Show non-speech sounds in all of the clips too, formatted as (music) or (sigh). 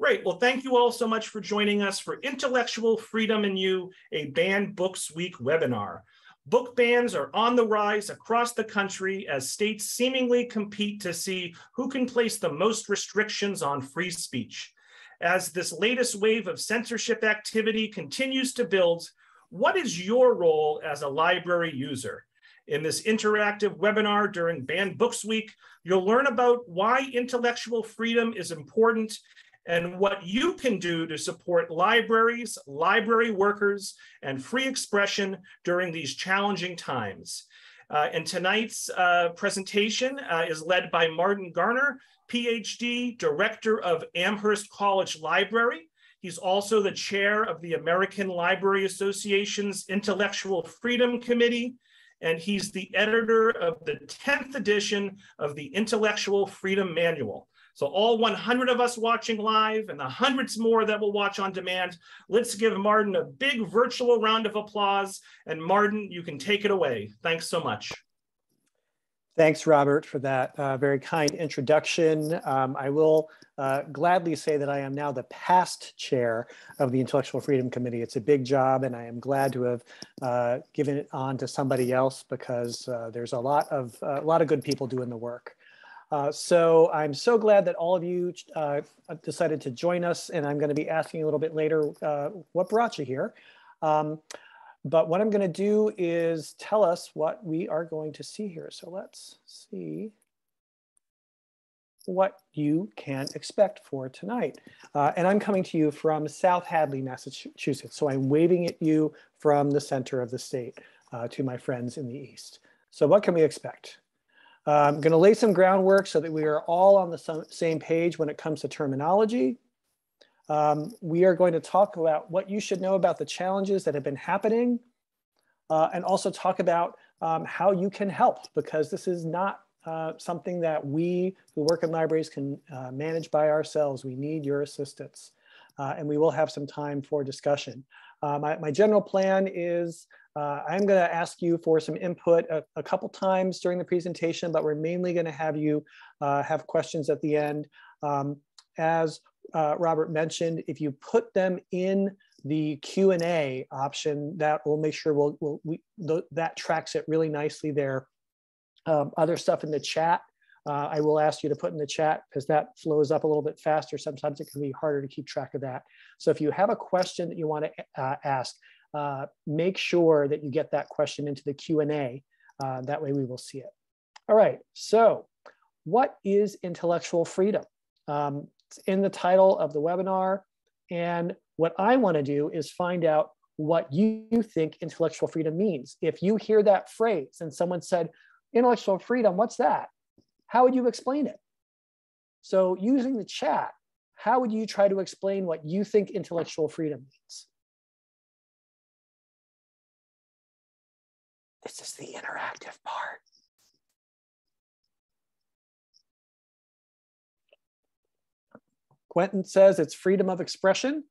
Great. Well, thank you all so much for joining us for Intellectual Freedom and You, a Banned Books Week webinar. Book bans are on the rise across the country as states seemingly compete to see who can place the most restrictions on free speech. As this latest wave of censorship activity continues to build, what is your role as a library user? In this interactive webinar during Banned Books Week, you'll learn about why intellectual freedom is important and what you can do to support libraries, library workers, and free expression during these challenging times. Uh, and tonight's uh, presentation uh, is led by Martin Garnar, PhD, Director of Amherst College Library. He's also the chair of the American Library Association's Intellectual Freedom Committee, and he's the editor of the 10th edition of the Intellectual Freedom Manual. So all 100 of us watching live and the hundreds more that will watch on demand, let's give Martin a big virtual round of applause. And Martin, you can take it away. Thanks so much. Thanks, Robert, for that uh, very kind introduction. Um, I will uh, gladly say that I am now the past chair of the Intellectual Freedom Committee. It's a big job, and I am glad to have uh, given it on to somebody else because uh, there's a lot of a lot of good people doing the work. Uh, so I'm so glad that all of you uh, decided to join us and I'm going to be asking a little bit later uh, what brought you here. Um, but what I'm going to do is tell us what we are going to see here. So let's see what you can expect for tonight. Uh, and I'm coming to you from South Hadley, Massachusetts. So I'm waving at you from the center of the state uh, to my friends in the East. So what can we expect? I'm um, going to lay some groundwork so that we are all on the same page when it comes to terminology. Um, we are going to talk about what you should know about the challenges that have been happening uh, and also talk about um, how you can help because this is not uh, something that we who work in libraries can uh, manage by ourselves. We need your assistance uh, and we will have some time for discussion. Uh, my, my general plan is uh, I'm going to ask you for some input a, a, couple times during the presentation, but we're mainly going to have you uh, have questions at the end. Um, as uh, Robert mentioned, if you put them in the Q&A option, that will make sure we'll, we'll we, th that tracks it really nicely there. Um, other stuff in the chat, uh, I will ask you to put in the chat because that flows up a little bit faster. Sometimes it can be harder to keep track of that. So if you have a question that you want to uh, ask, uh, make sure that you get that question into the Q&A. Uh, that way we will see it. All right, so what is intellectual freedom? Um, it's in the title of the webinar. And what I wanna do is find out what you think intellectual freedom means. If you hear that phrase and someone said, intellectual freedom, what's that? How would you explain it? So using the chat, how would you try to explain what you think intellectual freedom means? This is the interactive part. Quentin says it's freedom of expression.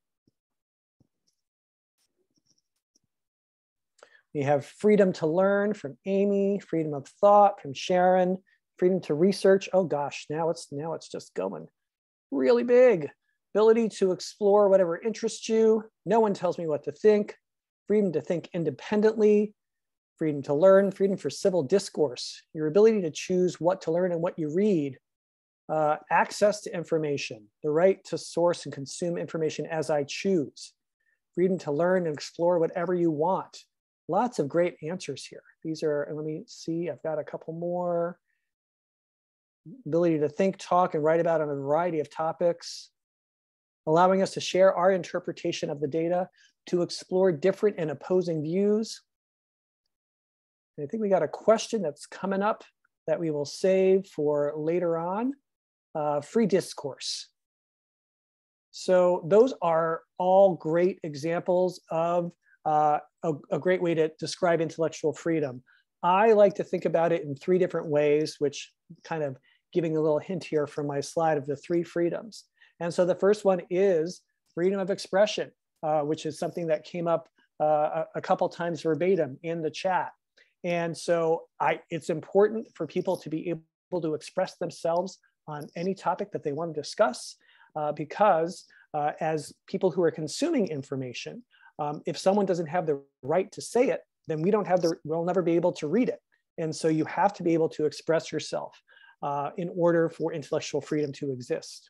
We have freedom to learn from Amy, freedom of thought from Sharon, freedom to research. Oh gosh, now it's now it's just going really big. Ability to explore whatever interests you. No one tells me what to think. Freedom to think independently freedom to learn, freedom for civil discourse, your ability to choose what to learn and what you read, uh, access to information, the right to source and consume information as I choose, freedom to learn and explore whatever you want. Lots of great answers here. These are, let me see, I've got a couple more. Ability to think, talk, and write about on a variety of topics, allowing us to share our interpretation of the data, to explore different and opposing views, I think we got a question that's coming up that we will save for later on, uh, free discourse. So those are all great examples of uh, a, a great way to describe intellectual freedom. I like to think about it in three different ways, which kind of giving a little hint here from my slide of the three freedoms. And so the first one is freedom of expression, uh, which is something that came up uh, a, a couple times verbatim in the chat. And so I, it's important for people to be able to express themselves on any topic that they want to discuss. uh, because uh, as people who are consuming information, um, if someone doesn't have the right to say it, then we don't have the, we'll never be able to read it. And so you have to be able to express yourself uh, in order for intellectual freedom to exist.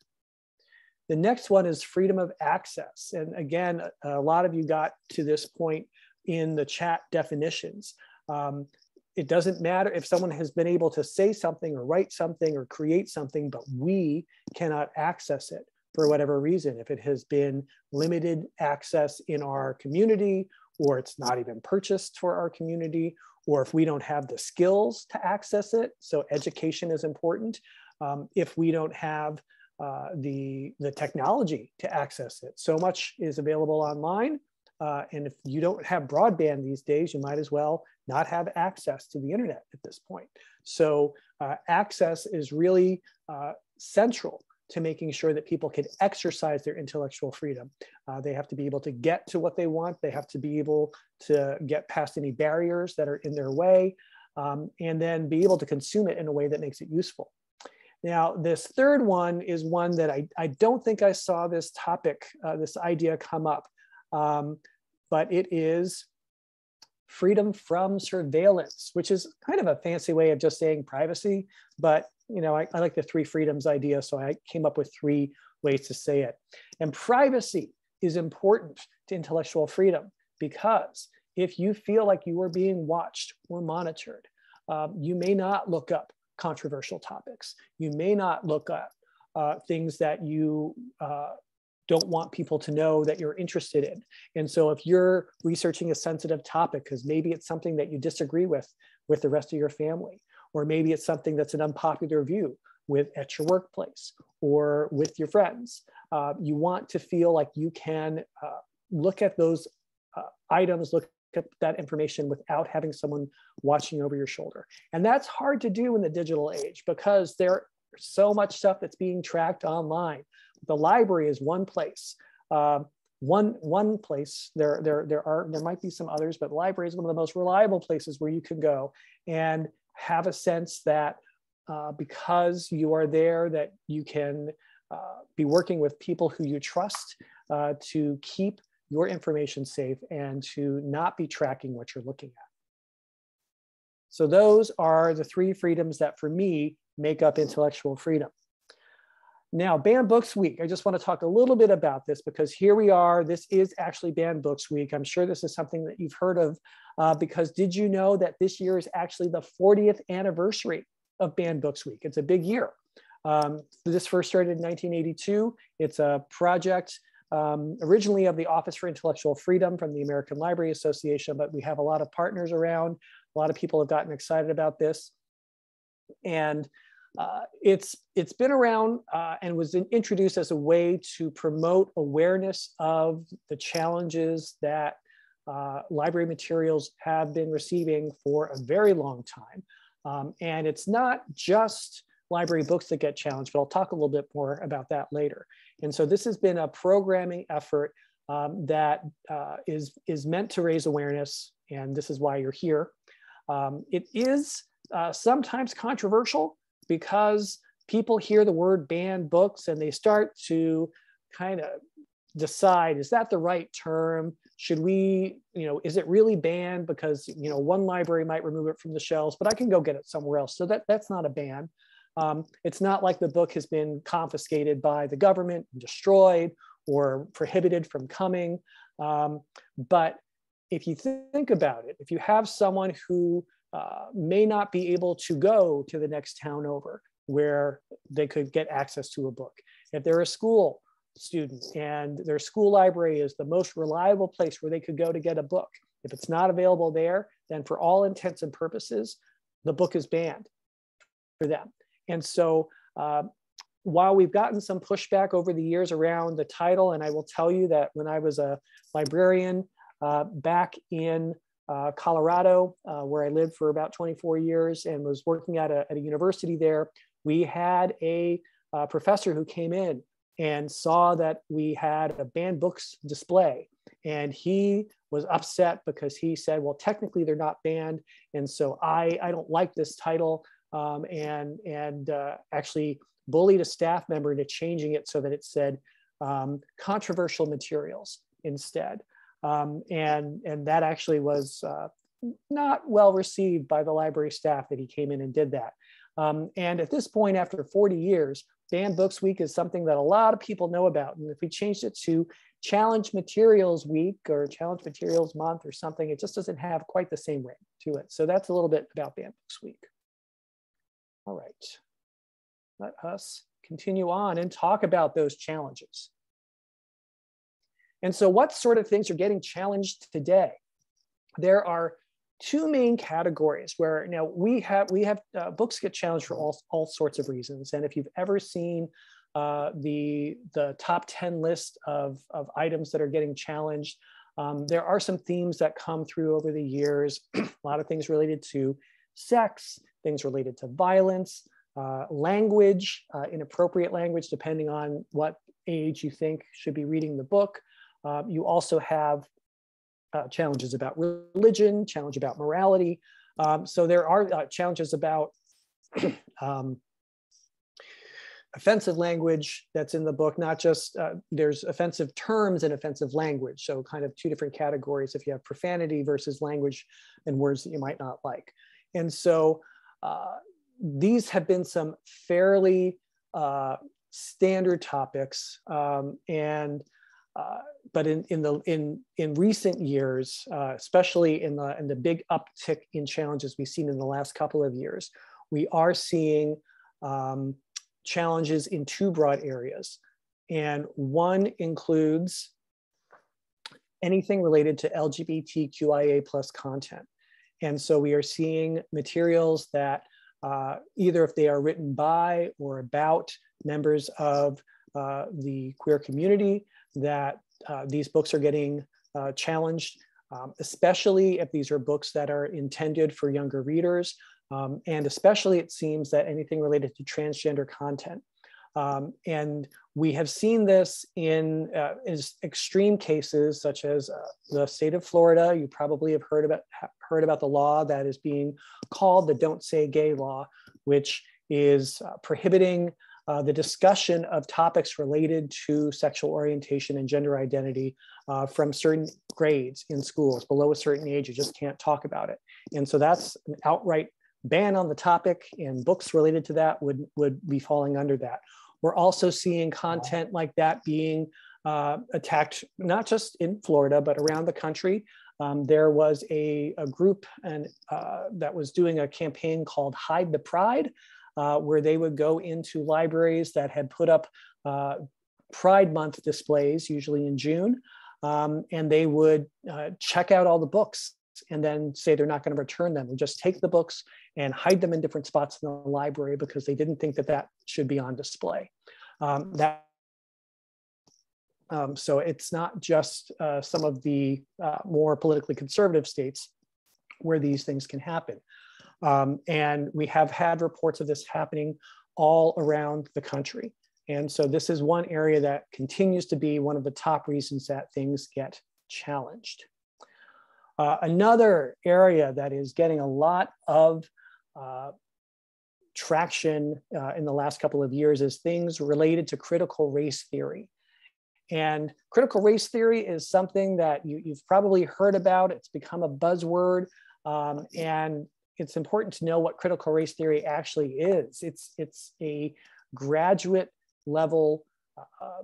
The next one is freedom of access. And again, a lot of you got to this point in the chat definitions. Um, it doesn't matter if someone has been able to say something or write something or create something, but we cannot access it for whatever reason. If it has been limited access in our community, or it's not even purchased for our community, or if we don't have the skills to access it, so education is important. Um, if we don't have uh, the, the technology to access it, so much is available online. Uh, and if you don't have broadband these days, you might as well not have access to the internet at this point. So uh, access is really uh, central to making sure that people can exercise their intellectual freedom. Uh, they have to be able to get to what they want. They have to be able to get past any barriers that are in their way, um, and then be able to consume it in a way that makes it useful. Now, this third one is one that I, I don't think I saw this topic, uh, this idea come up, um, but it is freedom from surveillance, which is kind of a fancy way of just saying privacy. But you know, I, I, like the three freedoms idea, so I came up with three ways to say it. And privacy is important to intellectual freedom because if you feel like you are being watched or monitored, um, you may not look up controversial topics. You may not look up uh, things that you uh, don't want people to know that you're interested in. And so if you're researching a sensitive topic, because maybe it's something that you disagree with with the rest of your family, or maybe it's something that's an unpopular view with at your workplace or with your friends, uh, you want to feel like you can uh, look at those uh, items, look at that information without having someone watching over your shoulder. And that's hard to do in the digital age because there's so much stuff that's being tracked online the library is one place. Uh, one one place there there there are there might be some others but library is one of the most reliable places where you can go and have a sense that uh, because you are there that you can uh, be working with people who you trust uh, to keep your information safe and to not be tracking what you're looking at so those are the three freedoms that for me make up intellectual freedom now, Banned Books Week, I just want to talk a little bit about this because here we are. This is actually Banned Books Week. I'm sure this is something that you've heard of uh, because did you know that this year is actually the 40th anniversary of Banned Books Week? It's a big year. Um, this first started in 1982. It's a project um, originally of the Office for Intellectual Freedom from the American Library Association, but we have a lot of partners around. A lot of people have gotten excited about this. And uh, it's it's been around uh, and was introduced as a way to promote awareness of the challenges that uh, library materials have been receiving for a very long time. Um, and it's not just library books that get challenged, but I'll talk a little bit more about that later. And so this has been a programming effort um, that uh, is is meant to raise awareness, and this is why you're here. Um, it is uh, sometimes controversial because people hear the word banned books and they start to kind of decide is that the right term? Should we you know is it really banned? Because you know one library might remove it from the shelves but i can go get it somewhere else. So that that's not a ban. Um, it's not like the book has been confiscated by the government and destroyed or prohibited from coming. Um, but if you think about it if you have someone who uh, may not be able to go to the next town over where they could get access to a book. If they're a school student and their school library is the most reliable place where they could go to get a book, if it's not available there, then for all intents and purposes, the book is banned for them. And so uh, while we've gotten some pushback over the years around the title, and I will tell you that when I was a librarian uh, back in uh, Colorado, uh, where I lived for about 24 years and was working at a, at a university there, we had a uh, professor who came in and saw that we had a banned books display. And he was upset because he said, well, technically they're not banned. And so I, I don't like this title. Um, and and uh, actually bullied a staff member into changing it so that it said um, controversial materials instead. Um, and, and that actually was uh, not well received by the library staff that he came in and did that. Um, and at this point, after 40 years, Banned Books Week is something that a lot of people know about. And if we changed it to Challenge Materials Week or Challenge Materials Month or something, it just doesn't have quite the same ring to it. So that's a little bit about Banned Books Week. All right, let us continue on and talk about those challenges. And so what sort of things are getting challenged today? There are two main categories where now we have we have uh, books get challenged for all, all sorts of reasons. And if you've ever seen uh, the the top 10 list of, of items that are getting challenged um, there are some themes that come through over the years. (clears throat) A lot of things related to sex things related to violence uh, language uh, inappropriate language depending on what age you think should be reading the book uh, you also have uh, challenges about religion, challenge about morality. Um, so there are uh, challenges about (clears throat) um, offensive language that's in the book, not just uh, there's offensive terms and offensive language. So kind of two different categories if you have profanity versus language and words that you might not like. And so uh, these have been some fairly uh, standard topics um, and uh, but in, in the in in recent years, uh, especially in the in the big uptick in challenges we've seen in the last couple of years, we are seeing um, challenges in two broad areas, and one includes anything related to LGBTQIA plus content, and so we are seeing materials that uh, either if they are written by or about members of uh, the queer community that uh, these books are getting uh, challenged, um, especially if these are books that are intended for younger readers. Um, and especially it seems that anything related to transgender content. Um, and we have seen this in, uh, in extreme cases, such as uh, the state of Florida. You probably have heard about, heard about the law that is being called the Don't Say Gay law, which is uh, prohibiting uh, the discussion of topics related to sexual orientation and gender identity uh, from certain grades in schools. Below a certain age, you just can't talk about it. And so that's an outright ban on the topic, and books related to that would, would be falling under that. We're also seeing content like that being uh, attacked, not just in Florida, but around the country. Um, there was a, a group and uh, that was doing a campaign called Hide the Pride, uh, where they would go into libraries that had put up uh, Pride Month displays, usually in June, um, and they would uh, check out all the books and then say they're not going to return them. They just take the books and hide them in different spots in the library because they didn't think that that should be on display. Um, that um, so it's not just uh, some of the uh, more politically conservative states where these things can happen. Um, and we have had reports of this happening all around the country. And so this is one area that continues to be one of the top reasons that things get challenged. Uh, another area that is getting a lot of uh, traction uh, in the last couple of years is things related to critical race theory. And critical race theory is something that you, have probably heard about. It's become a buzzword. Um, and it's important to know what critical race theory actually is. It's, it's a graduate level uh,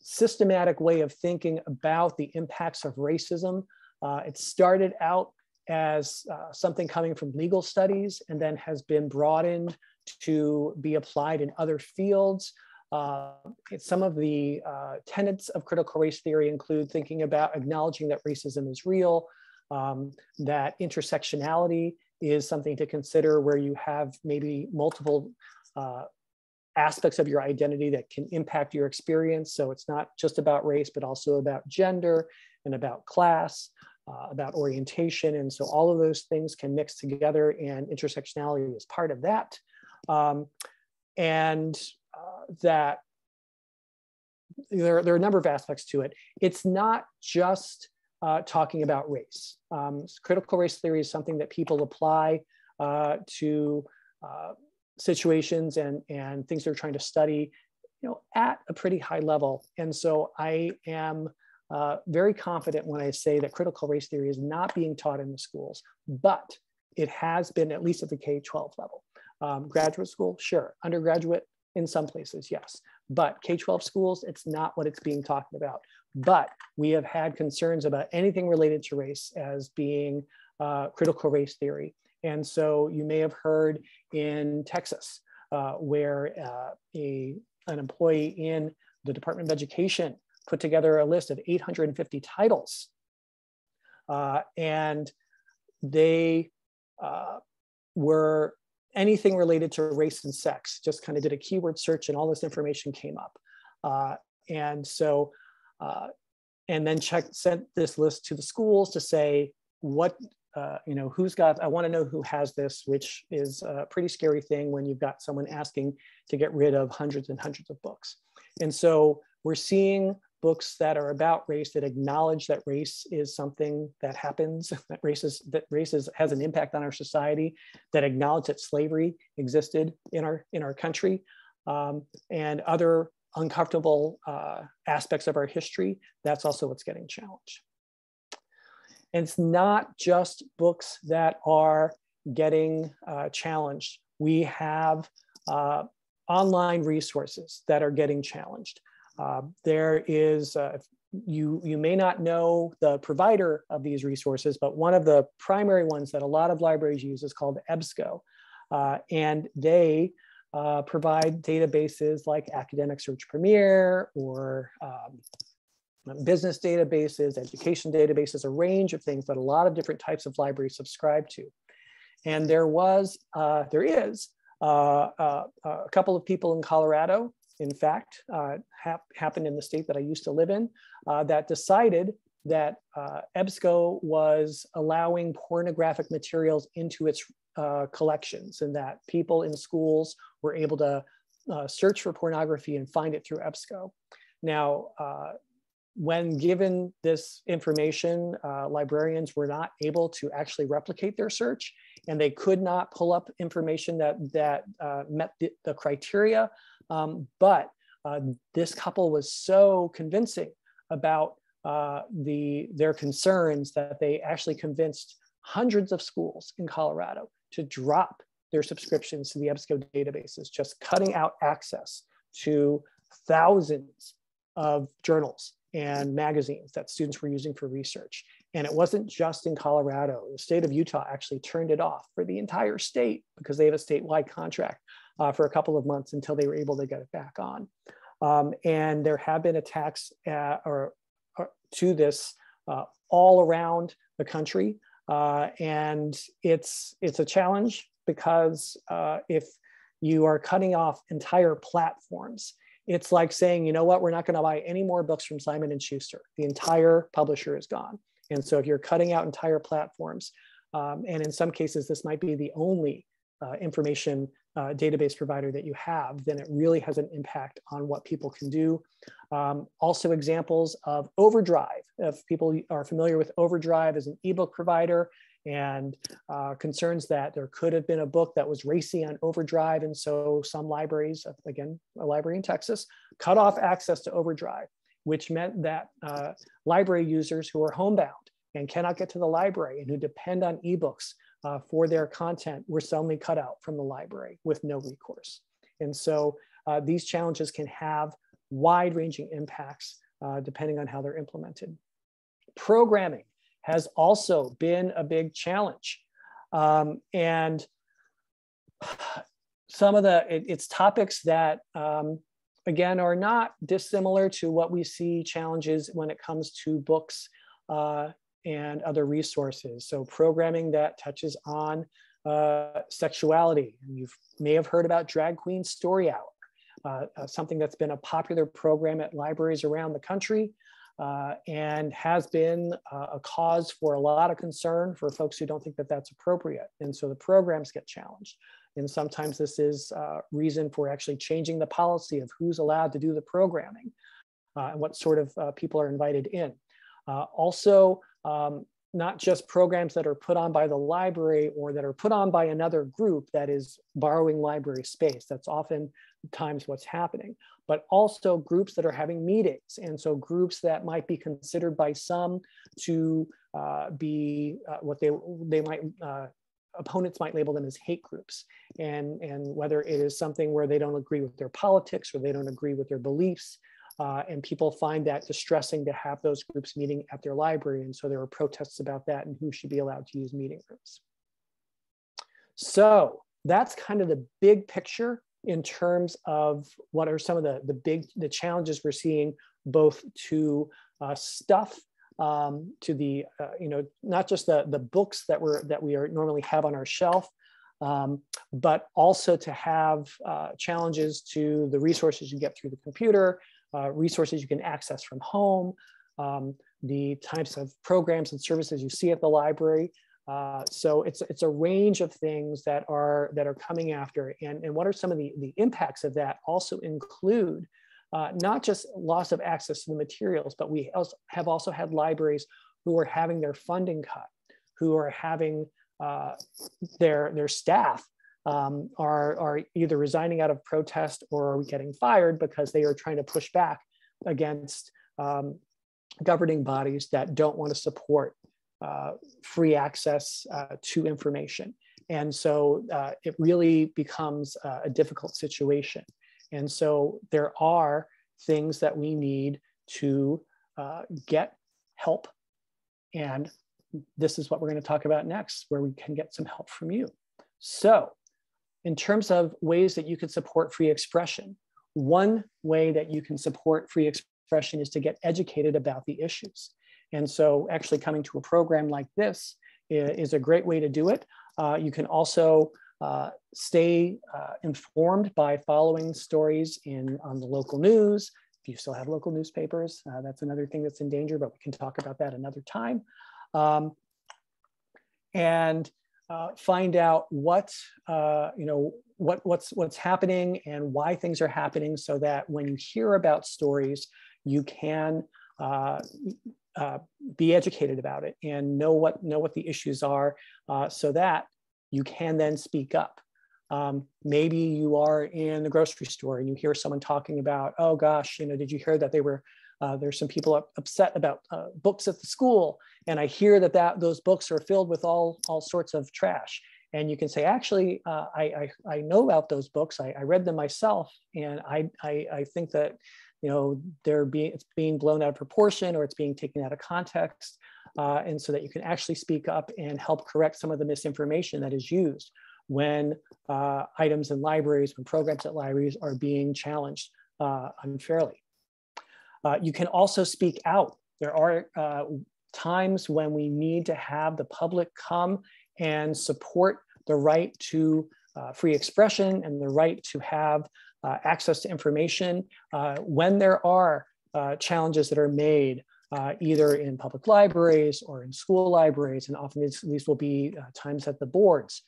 systematic way of thinking about the impacts of racism. Uh, it started out as uh, something coming from legal studies and then has been broadened to be applied in other fields. Uh, some of the uh, tenets of critical race theory include thinking about acknowledging that racism is real, um, that intersectionality is something to consider where you have maybe multiple uh, aspects of your identity that can impact your experience. So it's not just about race, but also about gender and about class, uh, about orientation. And so all of those things can mix together and intersectionality is part of that. Um, and uh, that there, there are a number of aspects to it. It's not just uh, talking about race. Um, critical race theory is something that people apply uh, to uh, situations and, and things they're trying to study, you know, at a pretty high level. And so I am uh, very confident when I say that critical race theory is not being taught in the schools, but it has been at least at the K-12 level. Um, graduate school, sure. Undergraduate, in some places, yes. But K-12 schools, it's not what it's being talked about. But we have had concerns about anything related to race as being uh, critical race theory. And so you may have heard in Texas, uh, where uh, a, an employee in the Department of Education put together a list of 850 titles. Uh, and they uh, were anything related to race and sex, just kind of did a keyword search and all this information came up. Uh, and so, uh, and then checked, sent this list to the schools to say, what, uh, you know, who's got, I wanna know who has this, which is a pretty scary thing when you've got someone asking to get rid of hundreds and hundreds of books. And so we're seeing books that are about race that acknowledge that race is something that happens, (laughs) that race is, that race is, has an impact on our society, that acknowledge that slavery existed in our in our country, um, and other uncomfortable uh, aspects of our history. That's also what's getting challenged. And it's not just books that are getting uh, challenged. We have uh, online resources that are getting challenged. Uh, there is, uh, you, you may not know the provider of these resources, but one of the primary ones that a lot of libraries use is called EBSCO. Uh, and they uh, provide databases like Academic Search Premier or um, business databases, education databases, a range of things that a lot of different types of libraries subscribe to. And there was, uh, there is uh, uh, a couple of people in Colorado in fact, uh, hap happened in the state that I used to live in, uh, that decided that uh, EBSCO was allowing pornographic materials into its collections and that people in schools were able to search for pornography and find it through EBSCO. Now, when given this information, uh, librarians were not able to actually replicate their search and they could not pull up information that, that uh, met the, the criteria. Um, but uh, this couple was so convincing about uh, the, their concerns that they actually convinced hundreds of schools in Colorado to drop their subscriptions to the EBSCO databases, just cutting out access to thousands of journals and magazines that students were using for research. And it wasn't just in Colorado. The state of Utah actually turned it off for the entire state because they have a statewide contract uh, for a couple of months until they were able to get it back on. Um, and there have been attacks at, or, or, to this uh, all around the country. Uh, and it's, it's a challenge because uh, if you are cutting off entire platforms, it's like saying, you know what, we're not going to buy any more books from Simon and Schuster. The entire publisher is gone. And so if you're cutting out entire platforms, um, and in some cases, this might be the only uh, information uh, database provider that you have, then it really has an impact on what people can do. Um, also examples of Overdrive. If people are familiar with Overdrive as an ebook provider and uh, concerns that there could have been a book that was racy on Overdrive. And so some libraries, again, a library in Texas, cut off access to Overdrive, which meant that uh, library users who are homebound and cannot get to the library and who depend on ebooks uh, for their content were suddenly cut out from the library with no recourse. And so uh, these challenges can have wide ranging impacts uh, depending on how they're implemented. Programming has also been a big challenge. Um, and (sighs) some of the, it, it's topics that, um, again, are not dissimilar to what we see challenges when it comes to books uh, and other resources. So programming that touches on uh, sexuality. You may have heard about Drag Queen Story Hour, uh, uh, something that's been a popular program at libraries around the country uh, and has been uh, a cause for a lot of concern for folks who don't think that that's appropriate. And so the programs get challenged. And sometimes this is reason for actually changing the policy of who's allowed to do the programming and what sort of people are invited in. also, um, not just programs that are put on by the library or that are put on by another group that is borrowing library space. That's often times what's happening, but also groups that are having meetings. And so groups that might be considered by some to uh, be uh, what they, they might, uh, opponents might label them as hate groups. And, and whether it is something where they don't agree with their politics or they don't agree with their beliefs, uh, and people find that distressing to have those groups meeting at their library. And so there were protests about that and who should be allowed to use meeting rooms. So that's kind of the big picture in terms of what are some of the, the big the challenges we're seeing both to uh, stuff um, to the uh, you know not just the the books that we're that we are normally have on our shelf um, but also to have uh, challenges to the resources you get through the computer uh, resources you can access from home, um, the types of programs and services you see at the library. Uh, so it's, it's a range of things that are, that are coming after. And, and what are some of the, the impacts of that also include uh, not just loss of access to the materials, but we also have also had libraries who are having their funding cut, who are having uh, their, their staff um, are, are either resigning out of protest or are getting fired because they are trying to push back against um, governing bodies that don't want to support uh, free access uh, to information. And so uh, it really becomes a difficult situation. And so there are things that we need to uh, get help. And this is what we're going to talk about next, where we can get some help from you. So in terms of ways that you can support free expression, one way that you can support free expression is to get educated about the issues. And so actually coming to a program like this is a great way to do it. Uh, you can also uh, stay uh, informed by following stories in on the local news. If you still have local newspapers, uh, that's another thing that's in danger, but we can talk about that another time. Um, and uh, find out what uh, you know what what's what's happening and why things are happening so that when you hear about stories you can uh, uh be educated about it and know what know what the issues are uh, so that you can then speak up. Um, maybe you are in the grocery store and you hear someone talking about oh gosh you know did you hear that they were uh, there's some people upset about uh, books at the school, and I hear that, that those books are filled with all, all sorts of trash. And you can say, actually, uh, I, I, I, know about those books. I, I read them myself, and I, I, I, think that you know they're being it's being blown out of proportion or it's being taken out of context, uh, and so that you can actually speak up and help correct some of the misinformation that is used when uh, items in libraries, when programs at libraries are being challenged uh, unfairly. Uh, you can also speak out. There are uh, times when we need to have the public come and support the right to uh, free expression and the right to have uh, access to information uh, when there are uh, challenges that are made either in public libraries or in school libraries. And often these, these will be times at the boards,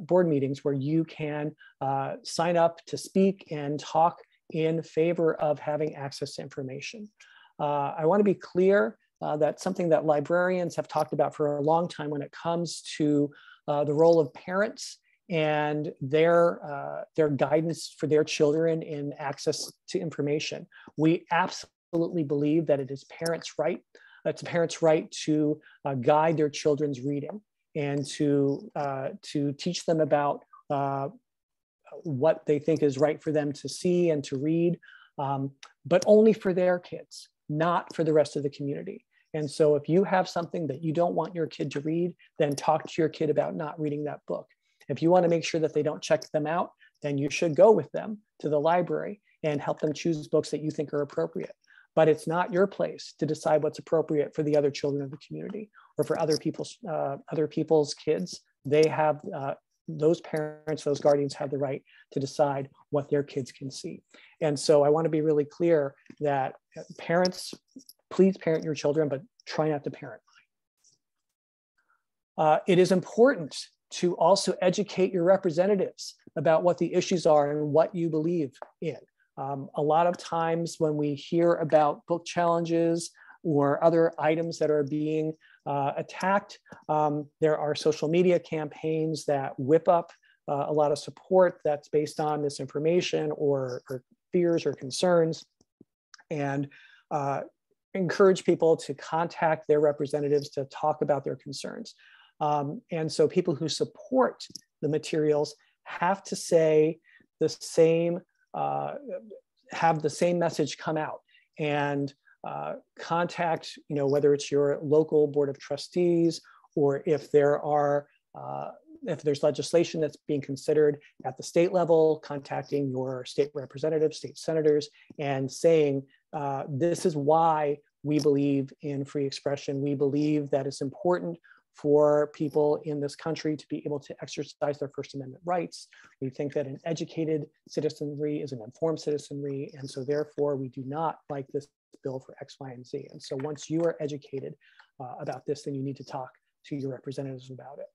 board meetings where you can sign up to speak and talk in favor of having access to information. Uh, I want to be clear uh, that something that librarians have talked about for a long time when it comes to uh, the role of parents and their, uh, their guidance for their children in access to information. We absolutely believe that it is parents' right. It's a parent's right to uh, guide their children's reading and to, uh, to teach them about what they think is right for them to see and to read, um, but only for their kids, not for the rest of the community. And so if you have something that you don't want your kid to read, then talk to your kid about not reading that book. If you want to make sure that they don't check them out, then you should go with them to the library and help them choose books that you think are appropriate. But it's not your place to decide what's appropriate for the other children of the community or for other people's uh, other people's kids. They have uh, those parents, those guardians have the right to decide what their kids can see. And so I want to be really clear that parents, please parent your children, but try not to parent. Uh, it is important to also educate your representatives about what the issues are and what you believe in. Um, a lot of times when we hear about book challenges, or other items that are being uh, attacked. Um, there are social media campaigns that whip up uh, a lot of support that's based on misinformation or, or fears or concerns. And uh, encourage people to contact their representatives to talk about their concerns. Um, and so people who support the materials have to say the same, uh, have the same message come out and uh, contact, you know, whether it's your local board of trustees or if there are, uh, if there's legislation that's being considered at the state level, contacting your state representatives, state senators, and saying, uh, this is why we believe in free expression. We believe that it's important for people in this country to be able to exercise their First Amendment rights. We think that an educated citizenry is an informed citizenry, and so therefore we do not like this bill for X, Y, and Z. And so once you are educated uh, about this, then you need to talk to your representatives about it.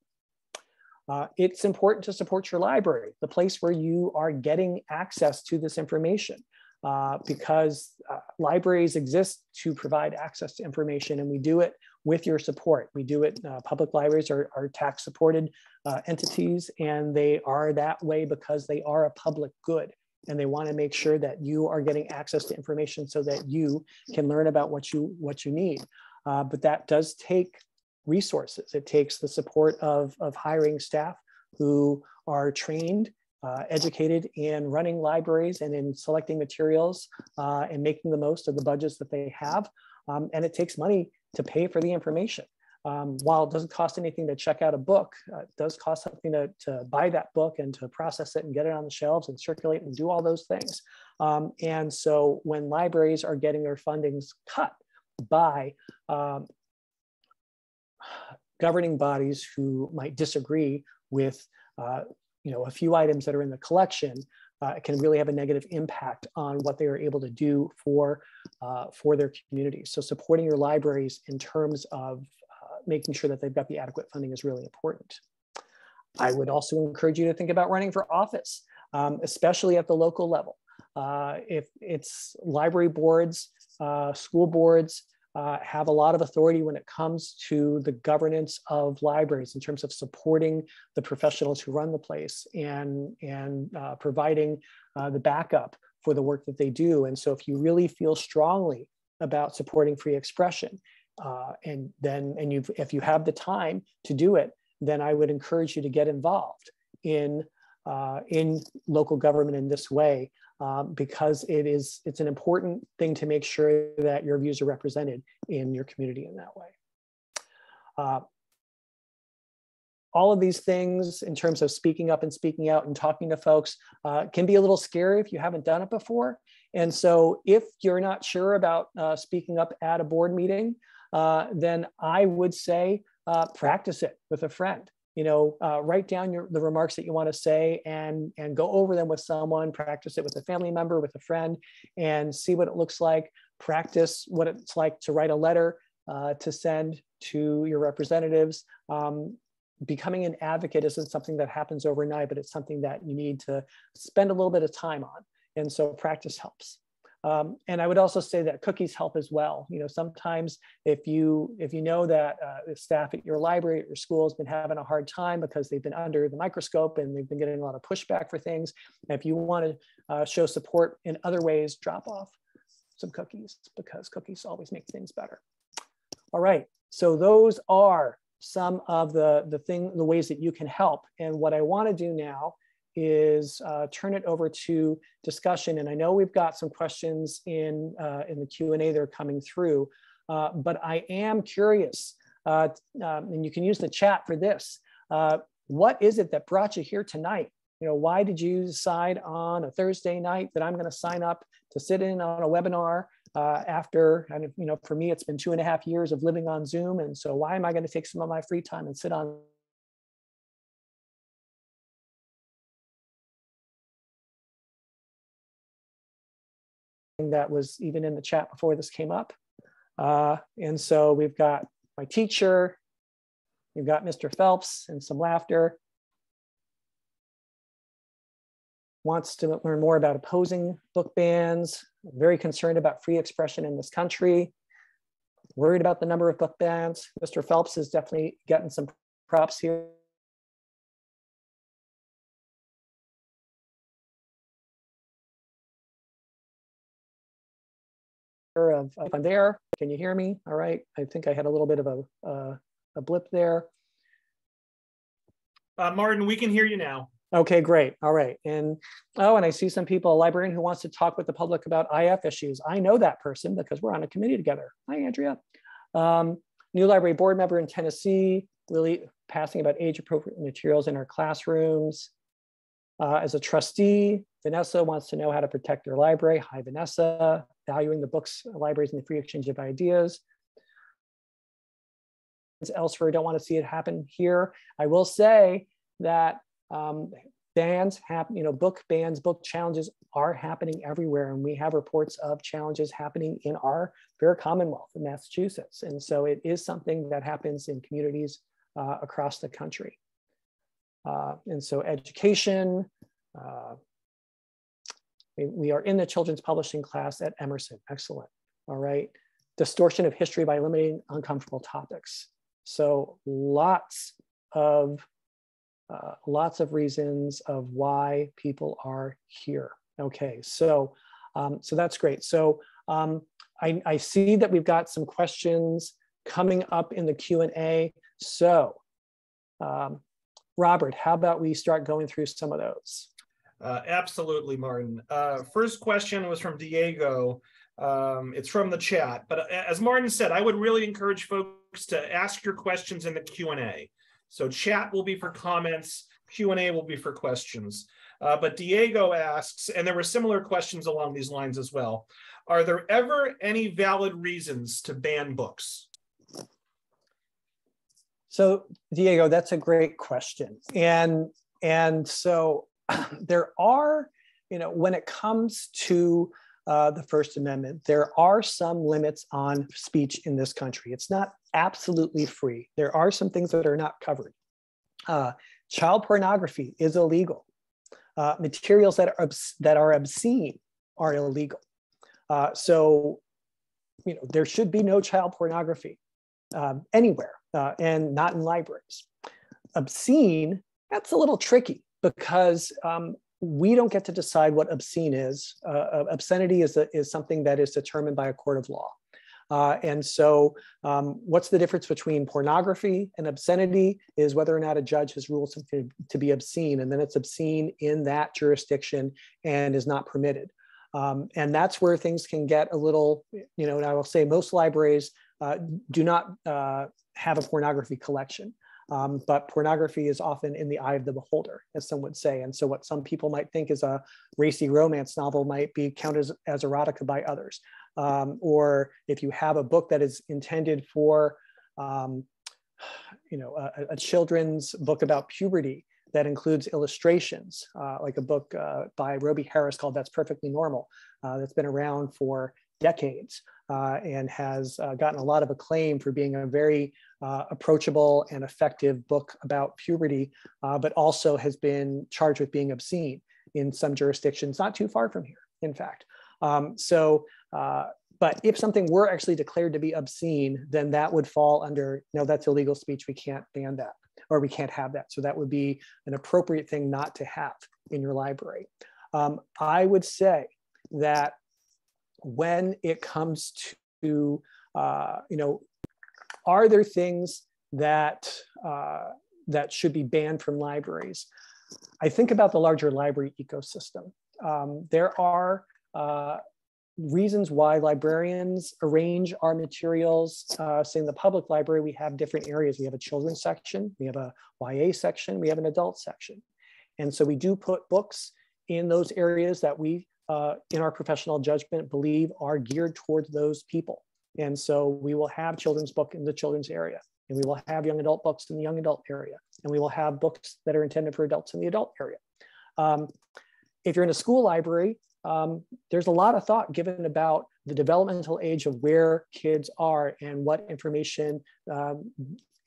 Uh, it's important to support your library, the place where you are getting access to this information. Uh, because uh, libraries exist to provide access to information and we do it with your support. We do it, uh, public libraries are, are tax supported uh, entities and they are that way because they are a public good and they wanna make sure that you are getting access to information so that you can learn about what you, what you need. Uh, but that does take resources. It takes the support of, of hiring staff who are trained uh, educated in running libraries and in selecting materials uh, and making the most of the budgets that they have. Um, and it takes money to pay for the information. Um, while it doesn't cost anything to check out a book, uh, it does cost something to, to buy that book and to process it and get it on the shelves and circulate and do all those things. Um, and so when libraries are getting their fundings cut by um, governing bodies who might disagree with uh, you know, a few items that are in the collection uh, can really have a negative impact on what they are able to do for, uh, for their communities. So supporting your libraries in terms of making sure that they've got the adequate funding is really important. I would also encourage you to think about running for office, um, especially at the local level. Uh, if it's library boards, uh, school boards, uh, have a lot of authority when it comes to the governance of libraries in terms of supporting the professionals who run the place and, and uh, providing uh, the backup for the work that they do. And so if you really feel strongly about supporting free expression, uh, and then and you if you have the time to do it, then I would encourage you to get involved in uh, in local government in this way um, because it is it's an important thing to make sure that your views are represented in your community in that way. Uh, all of these things in terms of speaking up and speaking out and talking to folks uh, can be a little scary if you haven't done it before. And so if you're not sure about uh, speaking up at a board meeting, uh, then I would say uh, practice it with a friend you know, uh, write down your, the remarks that you want to say and, and go over them with someone, practice it with a family member, with a friend, and see what it looks like. Practice what it's like to write a letter uh, to send to your representatives. Um, becoming an advocate isn't something that happens overnight, but it's something that you need to spend a little bit of time on. And so practice helps. Um, and I would also say that cookies help as well. You know, sometimes if you if you know that uh, the staff at your library at your school has been having a hard time because they've been under the microscope and they've been getting a lot of pushback for things, and if you want to uh, show support in other ways, drop off some cookies because cookies always make things better. All right, so those are some of the the thing the ways that you can help. And what I want to do now is uh, turn it over to discussion. And I know we've got some questions in, uh, in the Q&A that are coming through, uh, but I am curious, uh, um, and you can use the chat for this. Uh, what is it that brought you here tonight? You know, why did you decide on a Thursday night that I'm gonna sign up to sit in on a webinar uh, after, and you know, for me, it's been two and a half years of living on Zoom. And so why am I gonna take some of my free time and sit on that was even in the chat before this came up. Uh, and so we've got my teacher, we've got Mr. Phelps and some laughter. Wants to learn more about opposing book bans, very concerned about free expression in this country. worried about the number of book bans. Mr. Phelps is definitely getting some props here. Of, if I'm there, can you hear me? All right. I think I had a little bit of a, uh, a blip there. Uh, Martin, we can hear you now. Okay, great. All right. And oh, and I see some people, a librarian who wants to talk with the public about IF issues. I know that person because we're on a committee together. Hi, Andrea. Um, new library board member in Tennessee, really passing about age appropriate materials in our classrooms. Uh, as a trustee, Vanessa wants to know how to protect their library. Hi, Vanessa. Valuing the books, libraries, and the free exchange of ideas. Elsewhere, don't want to see it happen here. I will say that um, bans happen, you know, book bans, book challenges are happening everywhere. And we have reports of challenges happening in our fair commonwealth of Massachusetts. And so it is something that happens in communities uh, across the country. Uh, and so education, uh, we, we are in the children's publishing class at Emerson, excellent, all right. Distortion of history by eliminating uncomfortable topics. So lots of uh, lots of reasons of why people are here. Okay, so um, so that's great. So um, I, I, see that we've got some questions coming up in the Q and A. So um, Robert, how about we start going through some of those? Uh, absolutely, Martin. Uh, first question was from Diego. Um, it's from the chat, but uh, as Martin said, I would really encourage folks to ask your questions in the Q and A. So chat will be for comments, Q&A will be for questions. Uh, but Diego asks, and there were similar questions along these lines as well. Are there ever any valid reasons to ban books? So Diego, that's a great question. And, and so (clears throat) there are, you know, when it comes to uh, the First Amendment, there are some limits on speech in this country. It's not absolutely free. There are some things that are not covered. Uh, child pornography is illegal. Uh, materials that are, that are obscene are illegal. Uh, so, you know, there should be no child pornography um, anywhere uh, and not in libraries. Obscene, that's a little tricky because um, we don't get to decide what obscene is. Uh, uh, obscenity is, a, is something that is determined by a court of law. Uh, and so, um, what's the difference between pornography and obscenity is whether or not a judge has ruled something to be obscene, and then it's obscene in that jurisdiction and is not permitted. Um, and that's where things can get a little, you know, and I will say most libraries uh, do not uh, have a pornography collection. Um, but pornography is often in the eye of the beholder, as some would say. And so, what some people might think is a racy romance novel might be counted as, as erotica by others. Um, or if you have a book that is intended for, um, you know, a, a, children's book about puberty that includes illustrations, uh, like a book uh, by Robie Harris called "That's Perfectly Normal," uh, that's been around for decades uh, and has uh, gotten a lot of acclaim for being a very uh, approachable and effective book about puberty, uh, but also has been charged with being obscene in some jurisdictions, not too far from here, in fact. Um, so, uh, but if something were actually declared to be obscene, then that would fall under, no, that's illegal speech, we can't ban that, or we can't have that. So that would be an appropriate thing not to have in your library. Um, I would say that when it comes to, uh, you know, are there things that uh, that should be banned from libraries? I think about the larger library ecosystem. Um, there are uh, reasons why librarians arrange our materials. Uh, say in the public library, we have different areas. We have a children's section, we have a YA section, we have an adult section. And so we do put books in those areas that we, uh, in our professional judgment, believe are geared towards those people. And so we will have children's book in the children's area, and we will have young adult books in the young adult area, and we will have books that are intended for adults in the adult area. Um, if you're in a school library, um, there's a lot of thought given about the developmental age of where kids are and what information um,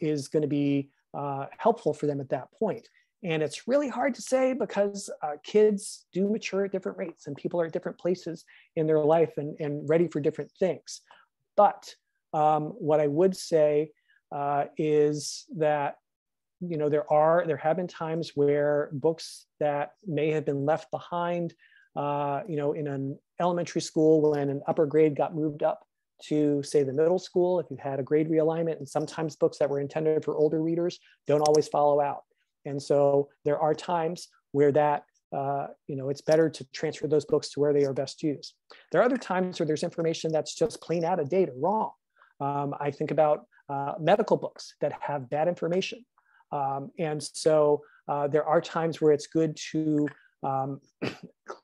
is going to be uh, helpful for them at that point. And it's really hard to say because uh, kids do mature at different rates and people are at different places in their life and, and ready for different things. But Um, what I would say uh, is that you know there are there have been times where books that may have been left behind uh, you know in an elementary school when an upper grade got moved up to say the middle school if you had a grade realignment and sometimes books that were intended for older readers don't always follow out and so there are times where that uh, you know it's better to transfer those books to where they are best used. There are other times where there's information that's just plain out of date or wrong. Um, i think about uh, medical books that have bad information. Um, and so uh, there are times where it's good to um, (clears throat)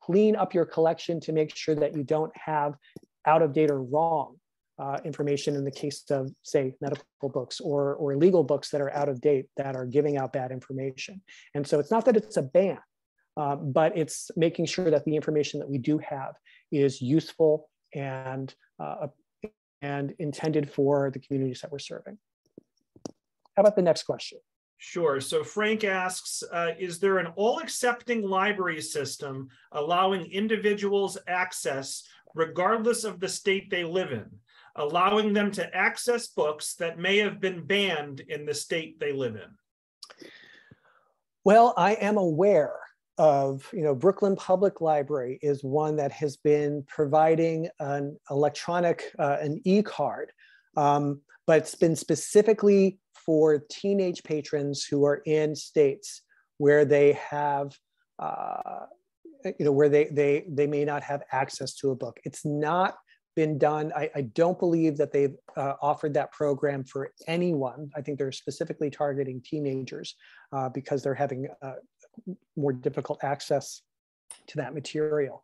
clean up your collection to make sure that you don't have out of date or wrong uh, information in the case of, say, medical books or, or legal books that are out of date that are giving out bad information. And so it's not that it's a ban, uh, but it's making sure that the information that we do have is useful and, uh, and intended for the communities that we're serving. How about the next question? Sure. So Frank asks, uh, is there an all accepting library system allowing individuals access regardless of the state they live in, allowing them to access books that may have been banned in the state they live in? Well, I am aware of, you know, Brooklyn Public Library is one that has been providing an electronic, uh, an e-card, um, but it's been specifically for teenage patrons who are in states where they have uh, you know where they they they may not have access to a book it's not been done. I, I don't believe that they've uh, offered that program for anyone. I think they're specifically targeting teenagers uh, because they're having uh, more difficult access to that material.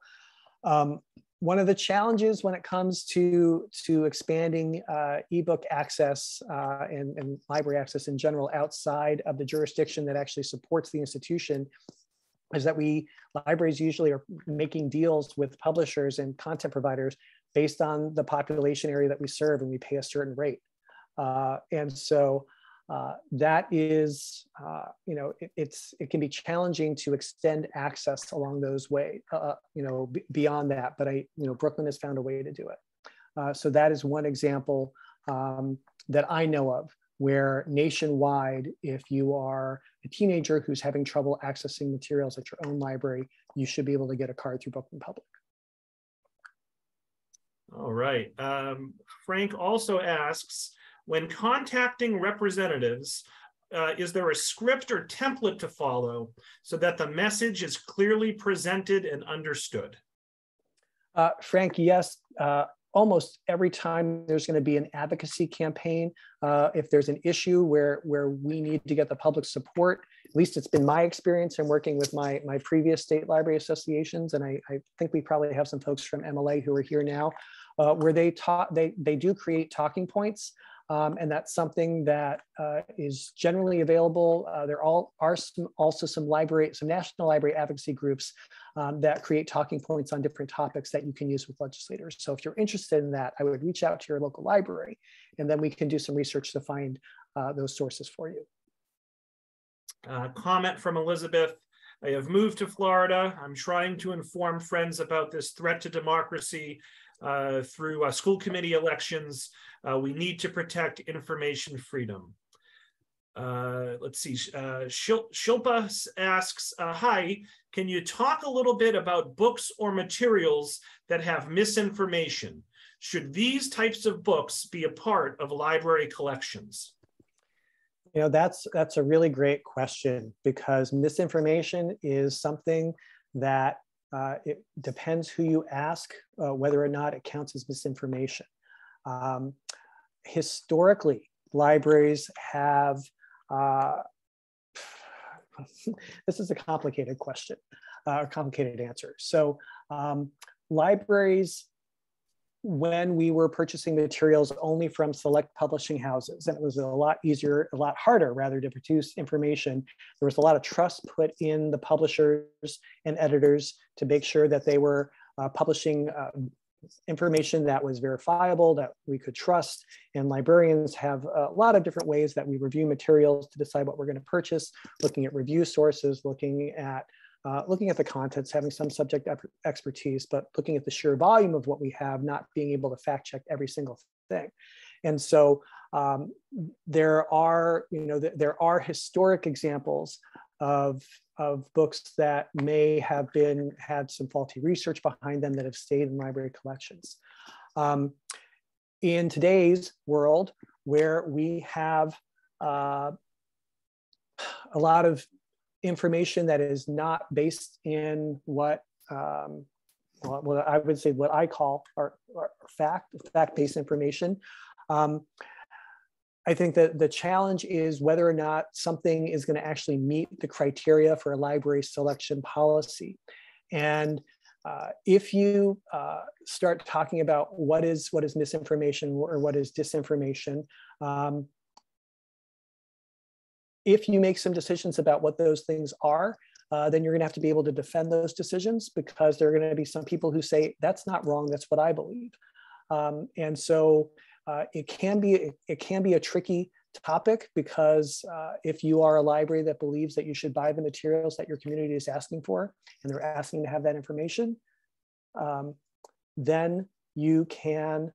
Um, one of the challenges when it comes to to expanding uh, ebook access uh, and, and, library access in general outside of the jurisdiction that actually supports the institution is that we libraries usually are making deals with publishers and content providers based on the population area that we serve and we pay a certain rate uh, and so uh, that is, uh, you know, it, it's it can be challenging to extend access along those way, uh, uh you know, beyond that. But I, you know, Brooklyn has found a way to do it. Uh, so that is one example um, that I know of where nationwide, if you are a teenager who's having trouble accessing materials at your own library, you should be able to get a card through Brooklyn Public. All right. Um, Frank also asks, when contacting representatives, uh, is there a script or template to follow so that the message is clearly presented and understood? Uh, Frank, yes. Uh, almost every time there's going to be an advocacy campaign, uh, if there's an issue where where we need to get the public support, at least it's been my experience in working with my my previous state library associations, and I, I think we probably have some folks from MLA who are here now, uh, where they talk they they do create talking points um, and that's something that uh, is generally available. Uh, there all are some, also some library, some national library advocacy groups um, that create talking points on different topics that you can use with legislators. So if you're interested in that, I would reach out to your local library, and then we can do some research to find uh, those sources for you. Comment from Elizabeth. I have moved to Florida. I'm trying to inform friends about this threat to democracy uh, through uh, school committee elections. Uh, we need to protect information freedom. Uh, let's see, uh, Shil Shilpa asks, hi, can you talk a little bit about books or materials that have misinformation? Should these types of books be a part of library collections? You know, that's, that's a really great question because misinformation is something that uh, it depends who you ask uh, whether or not it counts as misinformation. Um, historically, libraries have, uh, (sighs) this is a complicated question, uh, a complicated answer. So um, libraries when we were purchasing materials only from select publishing houses and it was a lot easier a lot harder rather to produce information. There was a lot of trust put in the publishers and editors to make sure that they were uh, publishing uh, information that was verifiable that we could trust. And librarians have a lot of different ways that we review materials to decide what we're going to purchase looking at review sources looking at uh, looking at the contents, having some subject expertise, but looking at the sheer volume of what we have, not being able to fact check every single thing. And so um, there are, you know, th there are historic examples of, of books that may have been, had some faulty research behind them that have stayed in library collections. Um, in today's world, where we have uh, a lot of information that is not based in what um, well, I would say what I call our, our fact fact-based information. Um, I think that the challenge is whether or not something is going to actually meet the criteria for a library selection policy. And uh, if you uh, start talking about what is what is misinformation or what is disinformation, um, if you make some decisions about what those things are, uh, then you're going to have to be able to defend those decisions because there are going to be some people who say that's not wrong, that's what I believe. Um, and so uh, it can be it, can be a tricky topic because uh, if you are a library that believes that you should buy the materials that your community is asking for and they're asking to have that information, um, then you can,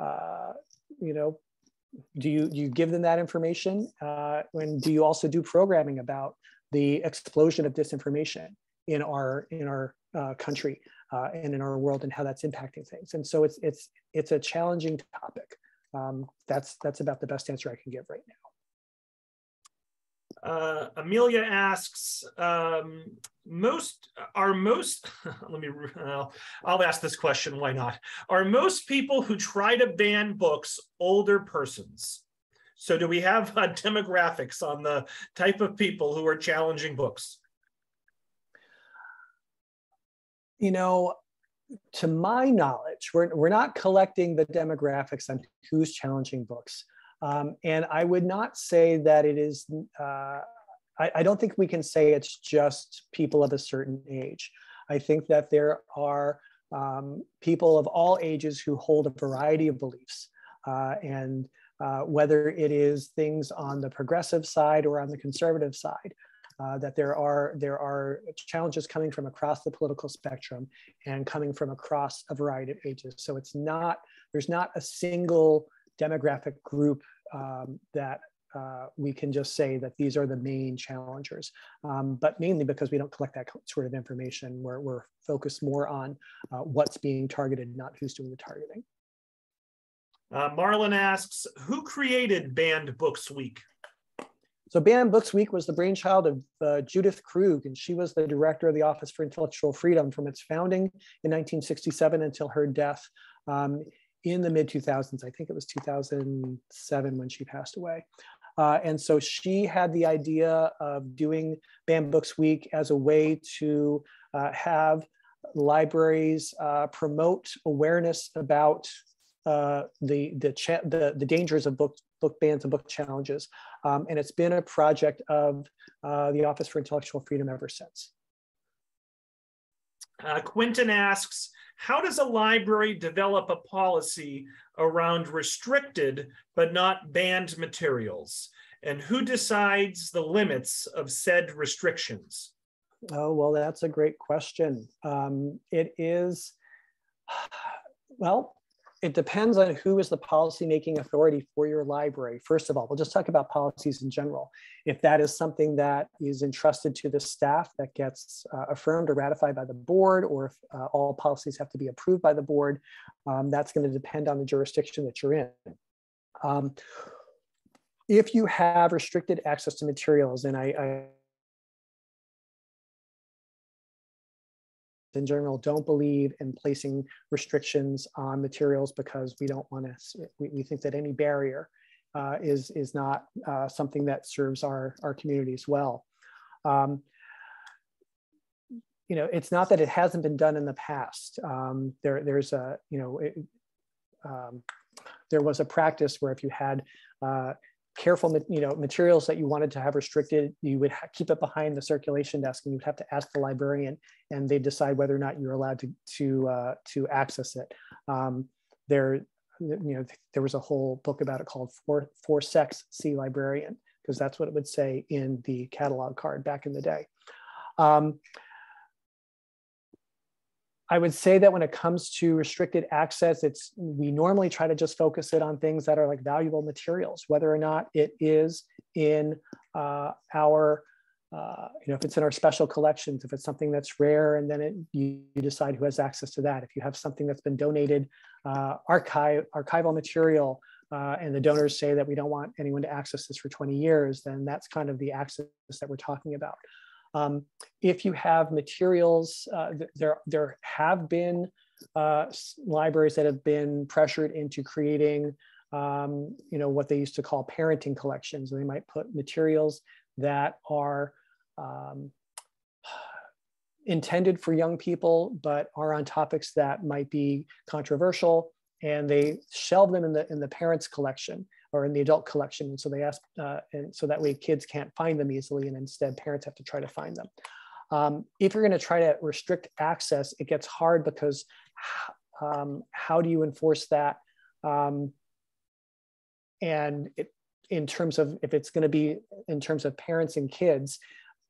uh, you know, do you, do you give them that information? Uh, and do you also do programming about the explosion of disinformation in our, in our uh, country uh, and in our world and how that's impacting things? And so it's, it's, it's a challenging topic. Um, that's, that's about the best answer I can give right now. Uh, Amelia asks, um, most are most, (laughs) let me, uh, I'll ask this question, why not? Are most people who try to ban books older persons? So do we have uh, (laughs) demographics on the type of people who are challenging books? You know, to my knowledge, we're, we're not collecting the demographics on who's challenging books. Um, and I would not say that it is, uh, I, I, don't think we can say it's just people of a certain age. I think that there are um, people of all ages who hold a variety of beliefs. Uh, and uh, whether it is things on the progressive side or on the conservative side, uh, that there are there are challenges coming from across the political spectrum and coming from across a variety of ages. So it's not there's not a single demographic group um, that uh, we can just say that these are the main challengers, um, but mainly because we don't collect that sort of information, we're, we're focused more on uh, what's being targeted, not who's doing the targeting. Uh, Marlon asks, who created Banned Books Week? So Banned Books Week was the brainchild of uh, Judith Krug, and she was the director of the Office for Intellectual Freedom from its founding in 1967 until her death um, in the mid 2000s. I think it was 2007 when she passed away. Uh, and so she had the idea of doing Banned Books Week as a way to uh, have libraries uh, promote awareness about uh, the, the, the, the, dangers of book, book bans and book challenges. Um, and it's been a project of uh, the Office for Intellectual Freedom ever since. Uh, Quinton asks, how does a library develop a policy around restricted but not banned materials? And who decides the limits of said restrictions? Oh, well, that's a great question. Um, it is, (sighs) well, it depends on who is the policy-making authority for your library. First of all, we'll just talk about policies in general. If that is something that is entrusted to the staff that gets uh, affirmed or ratified by the board, or if uh, all policies have to be approved by the board, um, that's going to depend on the jurisdiction that you're in. Um, if you have restricted access to materials, and I, in general don't believe in placing restrictions on materials because we don't want to, we, we think that any barrier uh, is, is not uh, something that serves our, our communities well. Um, you know, it's not that it hasn't been done in the past. Um, there, there's a, you know, it, um, there was a practice where if you had uh, careful you know materials that you wanted to have restricted you would keep it behind the circulation desk and you'd have to ask the librarian and they decide whether or not you're allowed to to uh, to access it. Um, there you know there was a whole book about it called for for sex see librarian because that's what it would say in the catalog card back in the day. Um, I would say that when it comes to restricted access, it's we normally try to just focus it on things that are like valuable materials, whether or not it is in uh, our, uh, you know, if it's in our special collections, if it's something that's rare, and then it, you, you, decide who has access to that. If you have something that's been donated, uh, archive archival material, uh, and the donors say that we don't want anyone to access this for 20 years, then that's kind of the access that we're talking about. Um, if you have materials, uh, there, there have been uh, libraries that have been pressured into creating, um, you know, what they used to call parenting collections. They might put materials that are um, (sighs) intended for young people, but are on topics that might be controversial, and they shelve them in the in the parents' collection or in the adult collection. And so they ask, uh, and so that way kids can't find them easily and instead parents have to try to find them. Um, if you're gonna try to restrict access, it gets hard because um, how do you enforce that? Um, and it, in terms of, if it's gonna be in terms of parents and kids,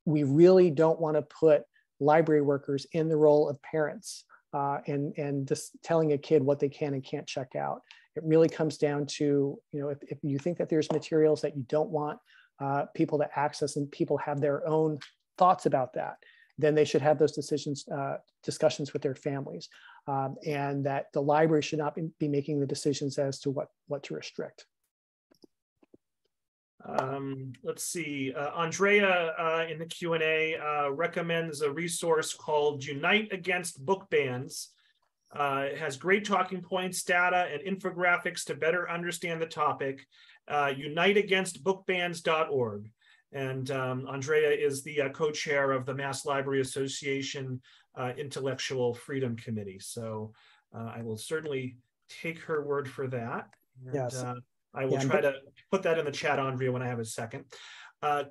we really don't wanna put library workers in the role of parents uh, and, and just telling a kid what they can and can't check out. It really comes down to, you know, if, if you think that there's materials that you don't want uh, people to access and people have their own thoughts about that, then they should have those decisions, uh, discussions with their families. Um, and that the library should not be making the decisions as to what, what to restrict. Um, let's see, uh, Andrea uh, in the Q&A uh, recommends a resource called Unite Against Book Bans. Uh, it has great talking points, data, and infographics to better understand the topic. Uh, uniteagainstbookbans.org. And um, Andrea is the uh, co-chair of the Mass Library Association uh, Intellectual Freedom Committee. So uh, I will certainly take her word for that. And, yes. I will yeah, try to put that in the chat, Andrea, when I have a second. Uh,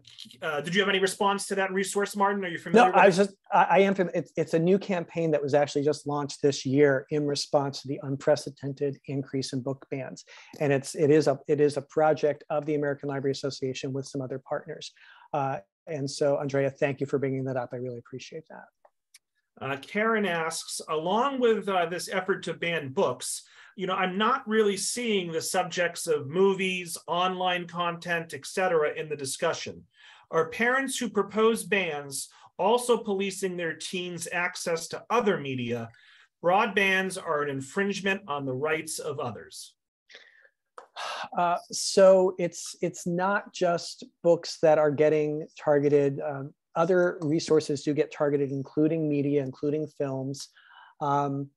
uh, did you have any response to that resource, Martin? Are you familiar? No, I was just, I, I am. It's, it's a new campaign that was actually just launched this year in response to the unprecedented increase in book bans, and it's it is a it is a project of the American Library Association with some other partners. Uh, and so, Andrea, thank you for bringing that up. I really appreciate that. Uh, Karen asks, along with uh, this effort to ban books, you know, I'm not really seeing the subjects of movies, online content, etc., in the discussion. Are parents who propose bans also policing their teens' access to other media? Broad bans are an infringement on the rights of others. Uh, so it's it's not just books that are getting targeted. Um, other resources do get targeted, including media, including films. Um,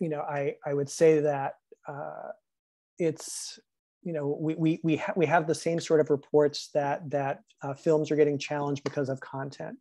you know, I, I would say that uh, it's, you know, we, we, we, ha we have the same sort of reports that, that uh, films are getting challenged because of content.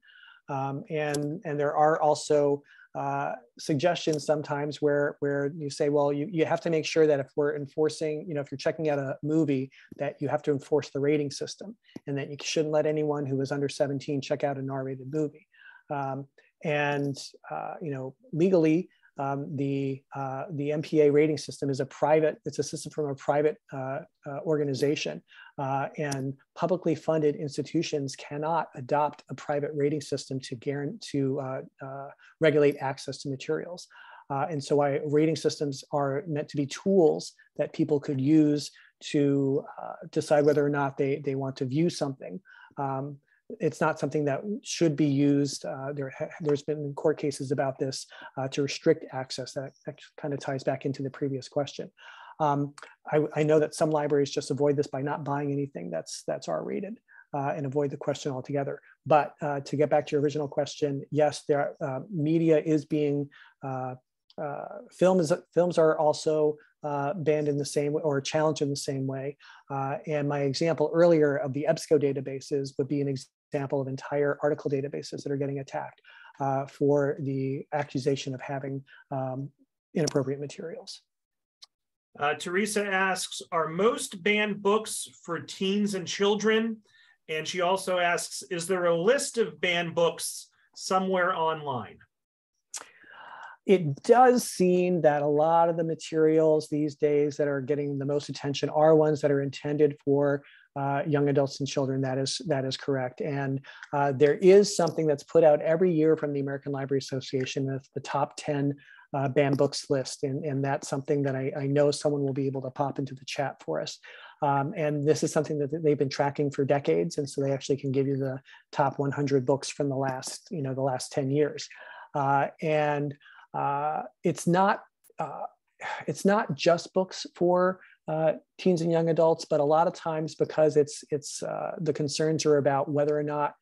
Um, and, and there are also uh, suggestions sometimes where where you say, well, you, you have to make sure that if we're enforcing, you know, if you're checking out a movie, that you have to enforce the rating system, and that you shouldn't let anyone who is under 17 check out an R-rated movie. Um, and uh, you know, legally, um, the uh, the MPA rating system is a private. It's a system from a private uh, uh, organization, uh, and publicly funded institutions cannot adopt a private rating system to guarantee to uh, uh, regulate access to materials. and so, rating systems are meant to be tools that people could use to decide whether or not they they want to view something. Um, it's not something that should be used. Uh, there, has been court cases about this uh, to restrict access. That, that, kind of ties back into the previous question. Um, I, I, know that some libraries just avoid this by not buying anything that's that's R-rated uh, and avoid the question altogether. But uh, to get back to your original question, yes, there uh, media is being uh, films. Films are also uh, banned in the same way or challenged in the same way. Uh, and my example earlier of the EBSCO databases would be an example of entire article databases that are getting attacked uh, for the accusation of having um, inappropriate materials. Uh, Teresa asks, are most banned books for teens and children? And she also asks, is there a list of banned books somewhere online? It does seem that a lot of the materials these days that are getting the most attention are ones that are intended for uh, young adults and children. That is that is correct. And uh, there is something that's put out every year from the American Library Association, the, the top 10 uh, banned books list. And, and that's something that I, I, know someone will be able to pop into the chat for us. Um, and this is something that they've been tracking for decades. And so they actually can give you the top 100 books from the last, you know, the last 10 years. Uh, and uh, it's not, uh, it's not just books for uh, teens and young adults, but a lot of times because it's, it's uh, the concerns are about whether or not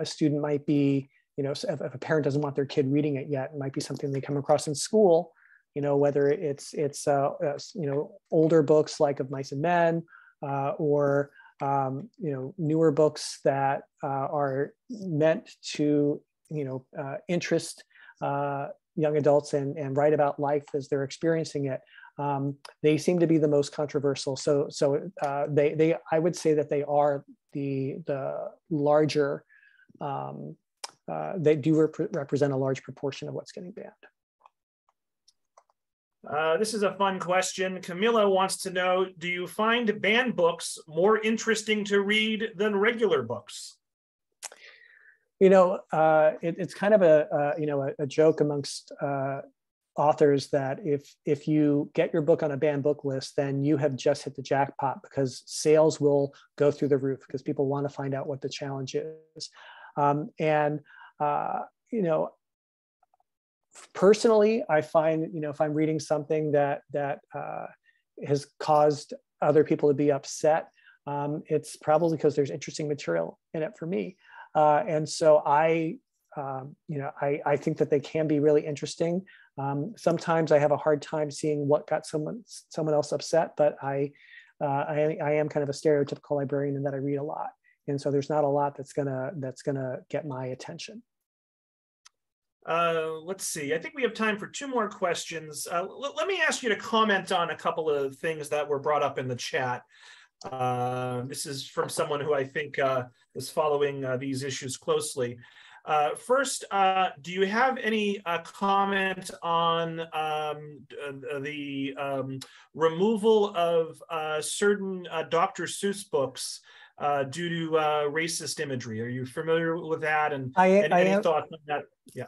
a student might be you know, if, if, a parent doesn't want their kid reading it yet, it might be something they come across in school. You know, whether it's it's uh, uh, you know older books like of Mice and Men, uh, or um, you know newer books that uh, are meant to you know uh, interest uh, young adults and and write about life as they're experiencing it. Um, they seem to be the most controversial. So so they they I would say that they are the the larger um, uh, they do rep represent a large proportion of what's getting banned. Uh, this is a fun question. Camilla wants to know, do you find banned books more interesting to read than regular books? You know, uh, it, it's kind of a, you know, a, a joke amongst uh, authors that if if you get your book on a banned book list, then you have just hit the jackpot because sales will go through the roof because people want to find out what the challenge is. Um, and, uh, you know, personally, I find, you know, if I'm reading something that, that uh, has caused other people to be upset, um, it's probably because there's interesting material in it for me. Uh, and so I, um, you know, I, I think that they can be really interesting. Um, sometimes I have a hard time seeing what got someone someone else upset, but I, uh, I, I am kind of a stereotypical librarian in that I read a lot and so there's not a lot that's gonna that's gonna get my attention uh, let's see. I think we have time for two more questions. Uh, let me ask you to comment on a couple of things that were brought up in the chat. Uh, this is from someone who I think uh, is following uh, these issues closely. Uh, first, do you have any comment on um, the um, removal of certain Dr. Seuss books uh, due to uh, racist imagery. Are you familiar with that? And, I, and I any am, thoughts on that? Yeah.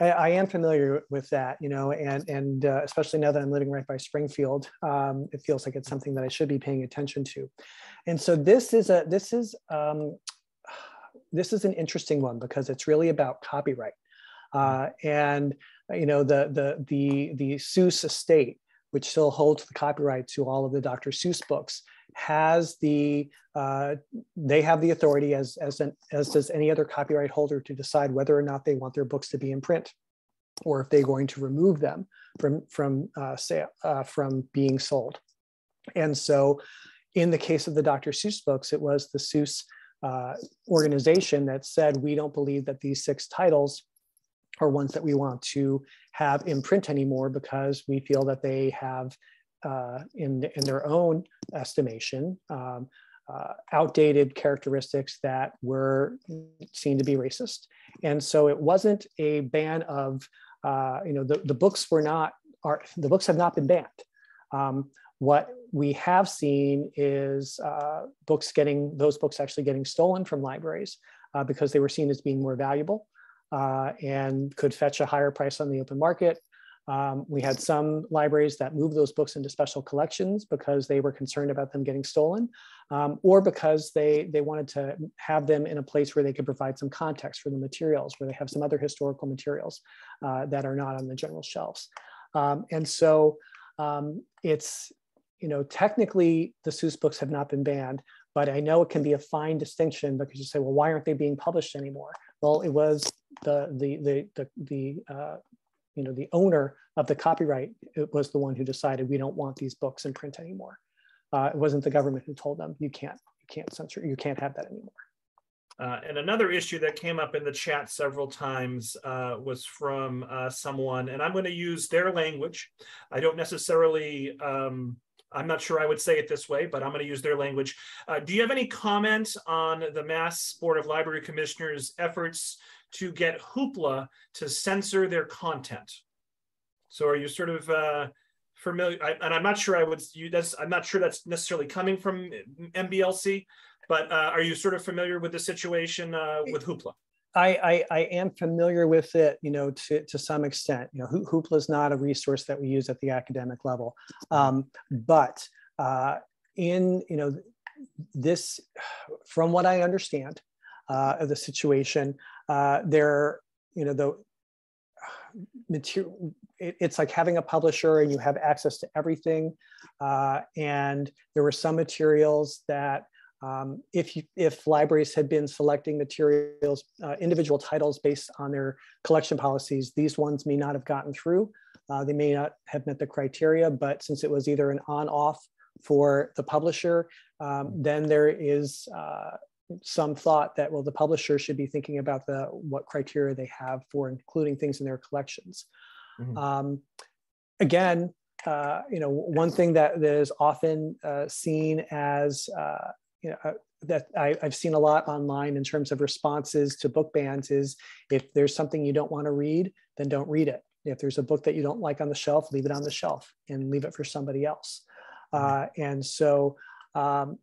I, I am familiar with that, you know, and and uh, especially now that I'm living right by Springfield, um, it feels like it's something that I should be paying attention to. And so this is a this is um, this is an interesting one because it's really about copyright, uh, and you know the the the the Seuss estate, which still holds the copyright to all of the Dr. Seuss books, has the uh, they have the authority as as an, as does any other copyright holder to decide whether or not they want their books to be in print or if they're going to remove them from from uh, sale uh, from being sold. And so in the case of the dr seuss books it was the seuss uh, organization that said we don't believe that these six titles are ones that we want to have in print anymore because we feel that they have uh, in, in their own estimation, um, uh, outdated characteristics that were seen to be racist. And so it wasn't a ban of, uh, you know, the, the books were not, are, the books have not been banned. Um, what we have seen is uh, books getting, those books actually getting stolen from libraries uh, because they were seen as being more valuable uh, and could fetch a higher price on the open market um, we had some libraries that moved those books into special collections because they were concerned about them getting stolen, um, or because they, they wanted to have them in a place where they could provide some context for the materials, where they have some other historical materials uh, that are not on the general shelves. Um, and so um, it's, you know, technically the Seuss books have not been banned, but I know it can be a fine distinction because you say, well, why aren't they being published anymore? Well, it was the the the the, the uh, you know, the owner of the copyright was the one who decided we don't want these books in print anymore. Uh, it wasn't the government who told them you can't, you can't censor, you can't have that anymore. Uh, and another issue that came up in the chat several times uh, was from uh, someone, and I'm going to use their language. I don't necessarily, um, I'm not sure I would say it this way, but I'm going to use their language. Uh, do you have any comment on the Mass Board of Library Commissioners' efforts to get Hoopla to censor their content. So are you sort of uh, familiar, I, and I'm not sure I would you that's I'm not sure that's necessarily coming from MBLC, but uh, are you sort of familiar with the situation uh, with Hoopla? I, I, I, am familiar with it, you know, to, to some extent. You know, Hoopla is not a resource that we use at the academic level, um, but uh, in you know this, from what I understand uh, of the situation, uh, there, you know, the material. It, it's like having a publisher and you have access to everything. Uh, and there were some materials that um, if, you, if libraries had been selecting materials, uh, individual titles based on their collection policies, these ones may not have gotten through. Uh, they may not have met the criteria, but since it was either an on-off for the publisher, um, then there is uh, some thought that well, the publisher should be thinking about the what criteria they have for including things in their collections. Mm-hmm. Um, again, uh, you know, one thing that is often uh, seen as uh, you know, uh, that I, have seen a lot online in terms of responses to book bans is if there's something you don't want to read, then don't read it. If there's a book that you don't like on the shelf, leave it on the shelf and leave it for somebody else. Mm-hmm. Uh, and so, um,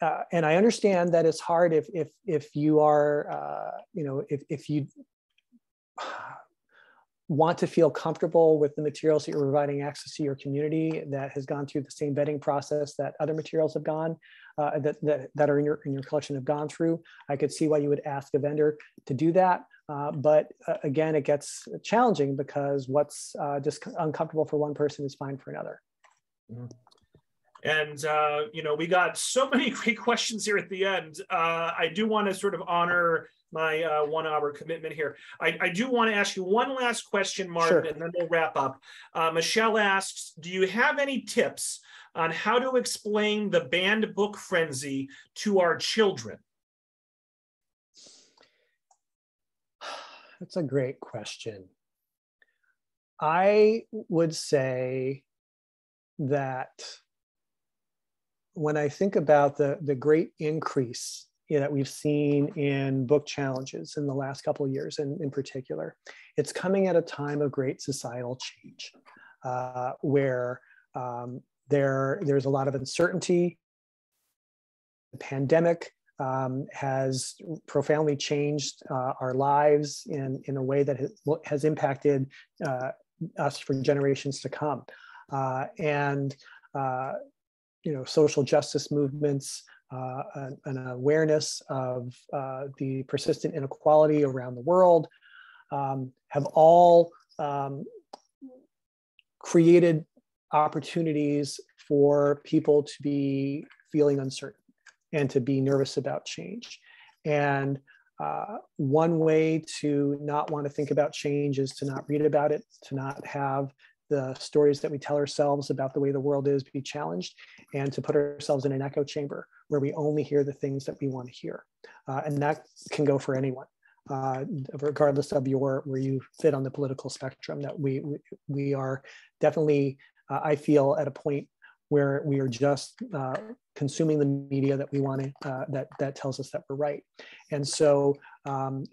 uh, and I understand that it's hard if if if you are, uh, you know, if if you want to feel comfortable with the materials that you're providing access to your community that has gone through the same vetting process that other materials have gone uh, that, that, that are in your, in your collection have gone through. I could see why you would ask a vendor to do that. Uh, but uh, again, it gets challenging because what's uh, just uncomfortable for one person is fine for another. Mm-hmm. And, uh, you know, we got so (laughs) many great questions here at the end. Uh, I do want to sort of honor my uh, one hour commitment here. I, I, do want to ask you one last question, Martin, sure. and then we'll wrap up. Uh, Michelle asks Do you have any tips on how to explain the banned book frenzy to our children? That's a great question. I would say that when I think about the, the great increase that we've seen in book challenges in the last couple of years, in, in particular, it's coming at a time of great societal change uh, where um, there, there's a lot of uncertainty. The pandemic um, has profoundly changed uh, our lives in, in a way that has, has impacted uh, us for generations to come. Uh, and, uh, you know, social justice movements, uh, an, an, awareness of uh, the persistent inequality around the world um, have all um, created opportunities for people to be feeling uncertain and to be nervous about change. And uh, one way to not want to think about change is to not read about it, to not have the stories that we tell ourselves about the way the world is be challenged, and to put ourselves in an echo chamber where we only hear the things that we want to hear. Uh, and that can go for anyone. Uh, regardless of your where you fit on the political spectrum that we we, we are definitely uh, I feel at a point where we are just uh, consuming the media that we want to, uh, that, that tells us that we're right. And so um,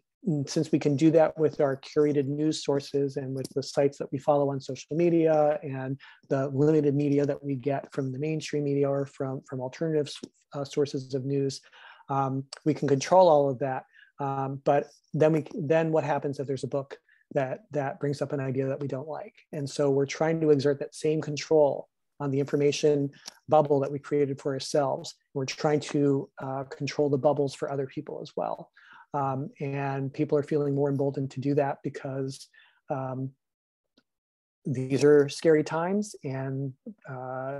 since we can do that with our curated news sources and with the sites that we follow on social media and the limited media that we get from the mainstream media or from, from alternative uh, sources of news, um, we can control all of that. Um, but then we then what happens if there's a book that that brings up an idea that we don't like? And so we're trying to exert that same control on the information bubble that we created for ourselves. We're trying to uh, control the bubbles for other people as well um, and people are feeling more emboldened to do that because um, these are scary times and uh,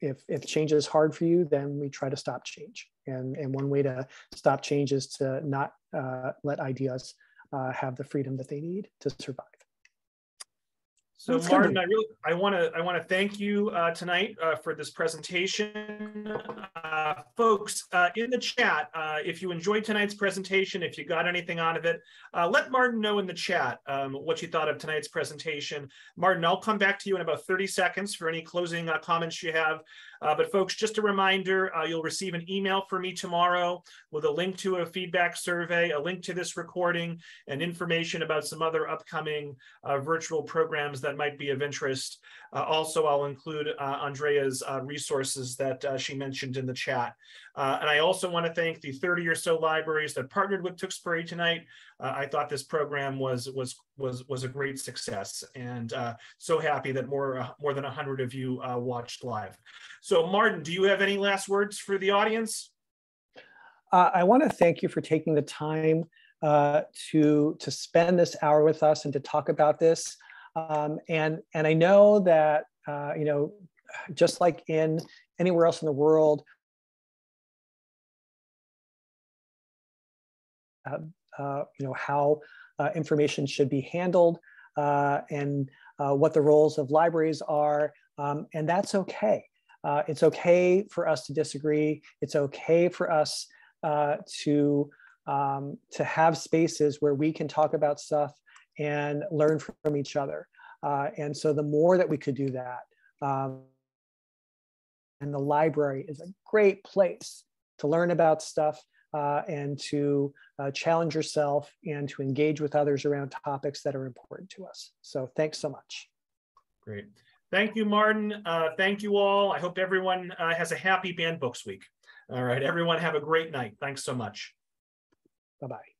if, if change is hard for you then we try to stop change and, and one way to stop change is to not uh, let ideas uh, have the freedom that they need to survive. So Martin, I really I want to I want to thank you uh, tonight uh, for this presentation, uh, folks. Uh, in the chat, uh, if you enjoyed tonight's presentation, if you got anything out of it, uh, let Martin know in the chat um, what you thought of tonight's presentation. Martin, I'll come back to you in about 30 seconds for any closing comments you have. Uh, but folks, just a reminder, uh, you'll receive an email from me tomorrow with a link to a feedback survey, a link to this recording, and information about some other upcoming uh, virtual programs that that might be of interest. Uh, also, I'll include uh, Andrea's uh, resources that uh, she mentioned in the chat. Uh, and I also want to thank the 30 or so libraries that partnered with Tewksbury tonight. Uh, I thought this program was was was was a great success, and so happy that more more than 100 of you watched live. So, Martin, do you have any last words for the audience? I want to thank you for taking the time uh, to to spend this hour with us and to talk about this. Um, and and I know that uh, you know, just like in anywhere else in the world, uh, uh you know how uh, information should be handled uh, and what the roles of libraries are, um, and that's okay. it's okay for us to disagree. It's okay for us to um, to have spaces where we can talk about stuff and learn from each other. Uh, and so the more that we could do that, um, and the library is a great place to learn about stuff uh, and to uh, challenge yourself and to engage with others around topics that are important to us. So thanks so much. Great. Thank you, Martin. Uh, thank you all. I hope everyone uh, has a happy Banned Books Week. All right, everyone have a great night. Thanks so much. Bye bye.